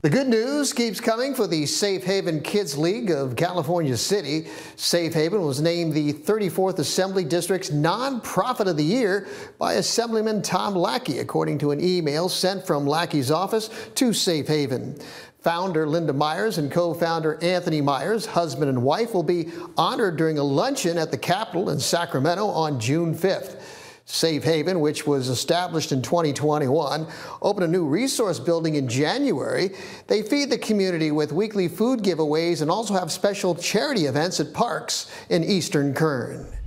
The good news keeps coming for the Safe Haven Kids League of California City. Safe Haven was named the 34th Assembly District's Nonprofit of the Year by Assemblyman Tom Lackey, according to an email sent from Lackey's office to Safe Haven. Founder Linda Myers and co-founder Anthony Myers, husband and wife, will be honored during a luncheon at the Capitol in Sacramento on June 5th. Safe Haven, which was established in 2021, opened a new resource building in January. They feed the community with weekly food giveaways and also have special charity events at parks in Eastern Kern.